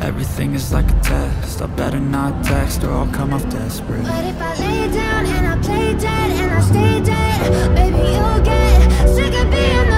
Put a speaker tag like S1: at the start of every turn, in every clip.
S1: everything is like a test. I better not text or I'll come off desperate.
S2: But if I lay down and I play dead and I stay dead, baby you'll get sick of being the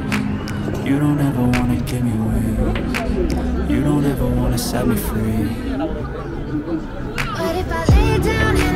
S1: You don't ever wanna give me wings You don't ever wanna set me free.
S2: But if I lay down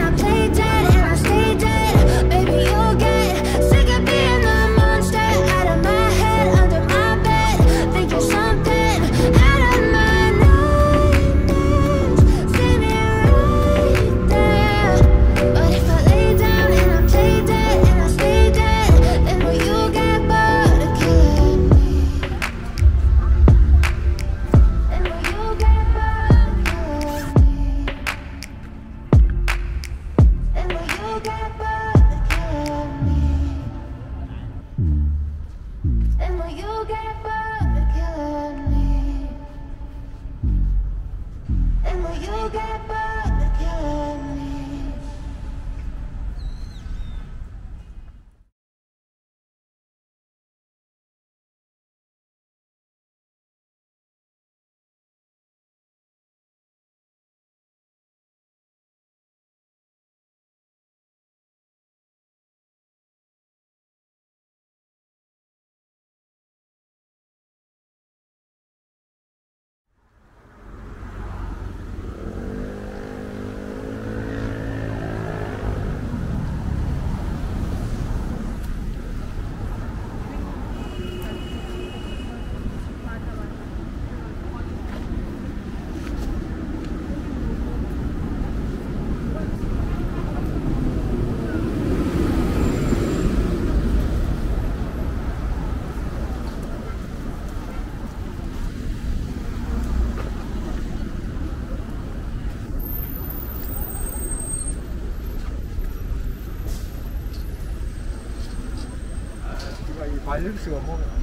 S3: ですよもう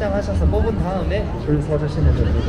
S3: 확장하셔서 뽑은 다음에 줄 서주시면 됩니다.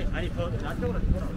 S4: 아니 더 안쪽으로
S5: 들어라.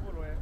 S4: 드롭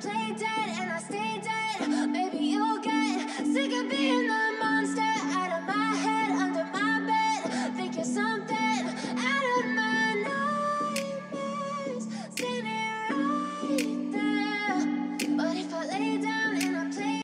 S2: play that